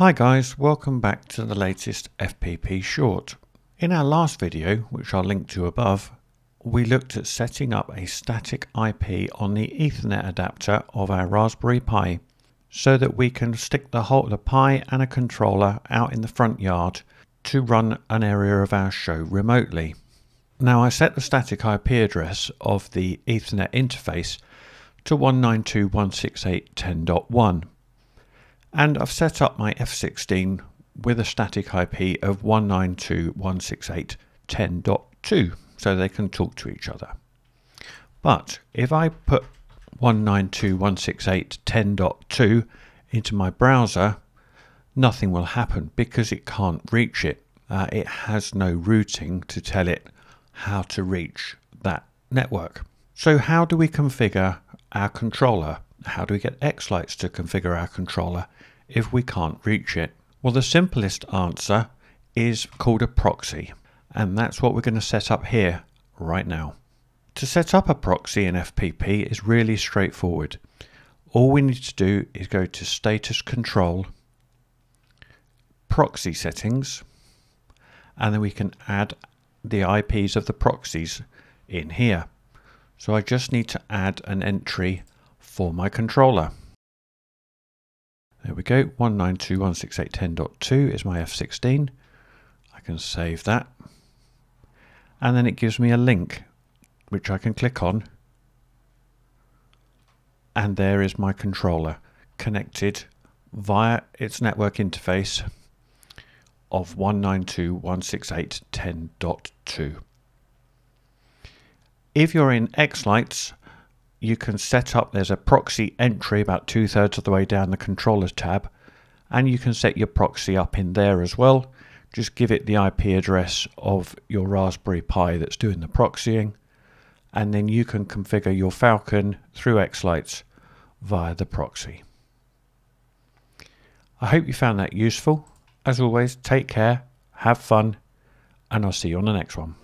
Hi guys, welcome back to the latest FPP short. In our last video, which I'll link to above, we looked at setting up a static IP on the Ethernet adapter of our Raspberry Pi so that we can stick the whole the Pi and a controller out in the front yard to run an area of our show remotely. Now I set the static IP address of the Ethernet interface to 192.168.10.1 and I've set up my F16 with a static IP of 192.168.10.2 so they can talk to each other. But if I put 192.168.10.2 into my browser, nothing will happen because it can't reach it. Uh, it has no routing to tell it how to reach that network. So how do we configure our controller? How do we get xLights to configure our controller if we can't reach it? Well, the simplest answer is called a proxy, and that's what we're going to set up here right now. To set up a proxy in FPP is really straightforward. All we need to do is go to Status Control, Proxy Settings, and then we can add the IPs of the proxies in here. So I just need to add an entry for my controller. There we go, 192.168.10.2 is my F16. I can save that. And then it gives me a link which I can click on. And there is my controller connected via its network interface of 192.168.10.2. If you're in xLights, you can set up, there's a proxy entry about two thirds of the way down the controllers tab, and you can set your proxy up in there as well. Just give it the IP address of your Raspberry Pi that's doing the proxying, and then you can configure your Falcon through xLights via the proxy. I hope you found that useful. As always, take care, have fun, and I'll see you on the next one.